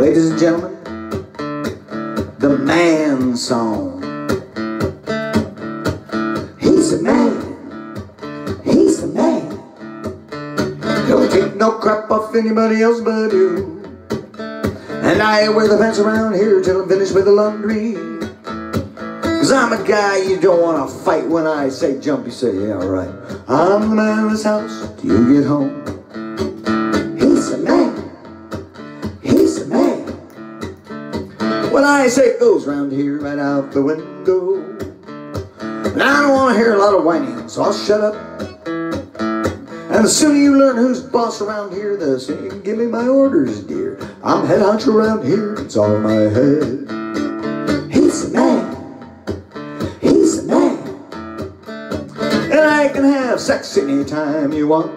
Ladies and gentlemen, the man song. He's a man. He's a man. Don't take no crap off anybody else but you. And I wear the pants around here till I'm finished with the laundry. Cause I'm a guy you don't want to fight when I say jump, you say, yeah, all right. I'm the man of this house till you get home. When I say it goes round here right out the window. And I don't want to hear a lot of whining, so I'll shut up. And the sooner you learn who's boss around here, the sooner you can give me my orders, dear. I'm head honcho around here, it's all in my head. He's a man. He's a man. And I can have sex anytime you want.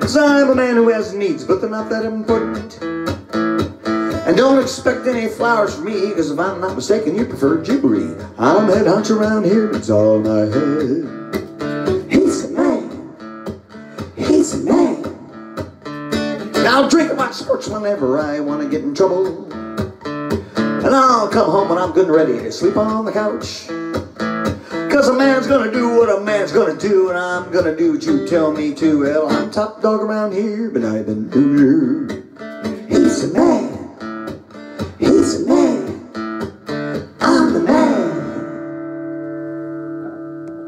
Cause I'm a man who has needs, but they're not that important. And don't expect any flowers from me, cause if I'm not mistaken, you prefer gibbery. I'm head honcho around here, it's all in my head. He's a man. He's a man. Now I'll drink my sports whenever I want to get in trouble. And I'll come home when I'm good and ready to sleep on the couch. Cause a man's gonna do what a man's gonna do, and I'm gonna do what you tell me to. Well, I'm top dog around here, but I've been man.